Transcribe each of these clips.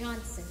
Johnson.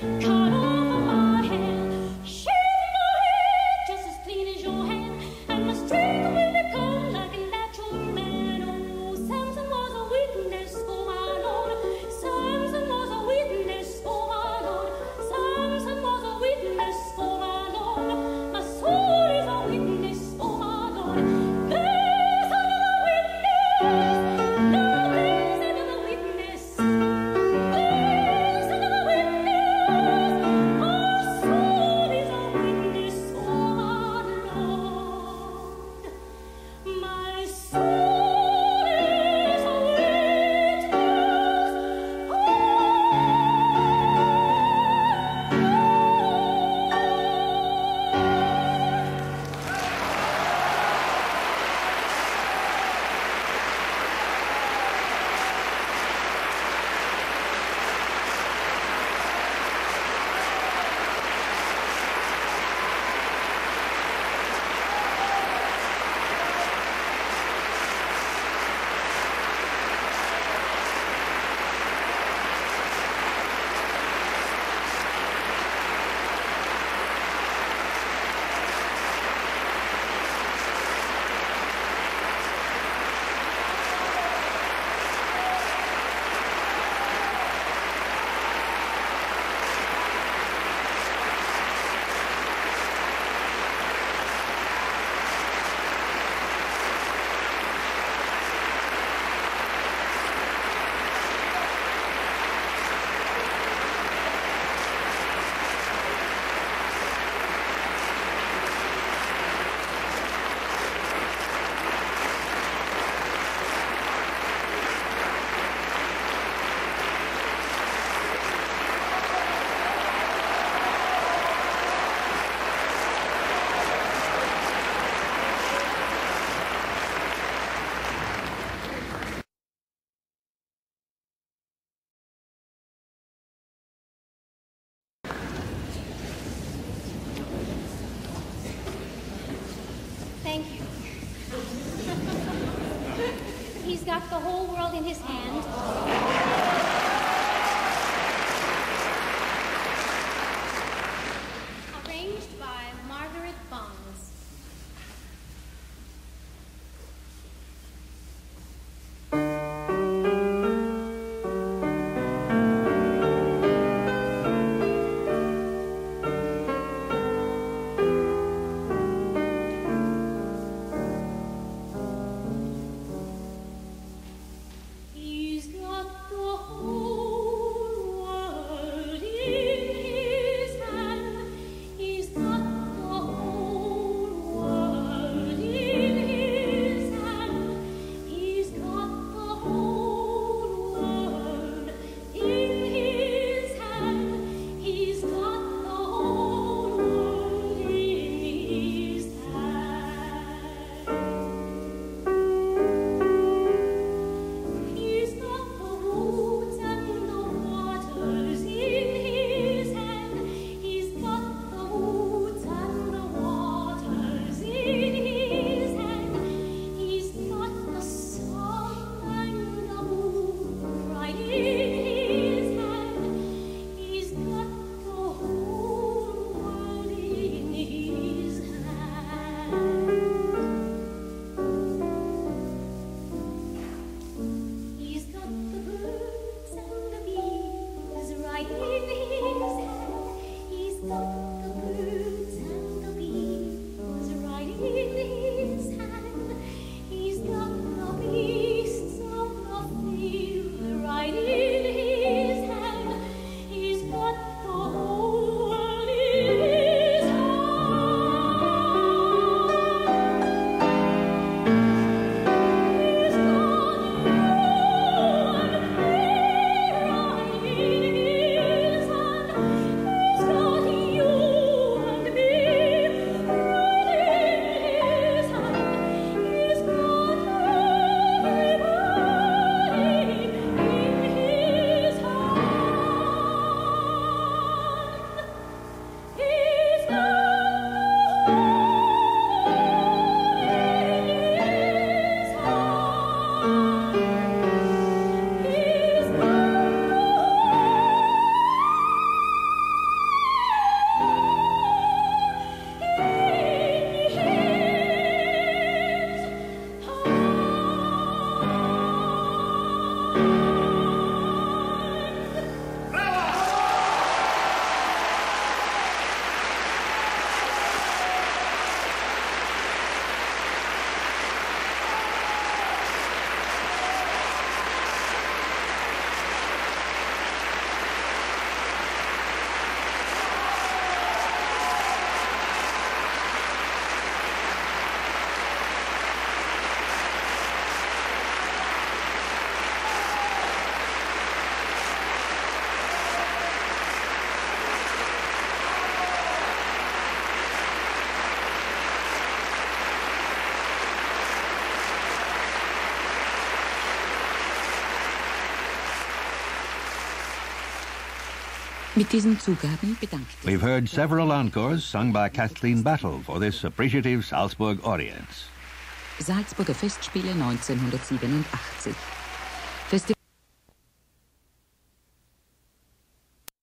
Come got the whole world in his hand. Mit diesen Zugaben bedankt We've heard several encores sung by Kathleen Battle for this appreciative Salzburg audience. Salzburger Festspiele 1987.